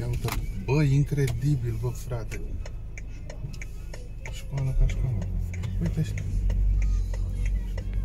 Ia uite, bă, incredibil, bă, frate. Școală ca școală. Uite ăștia.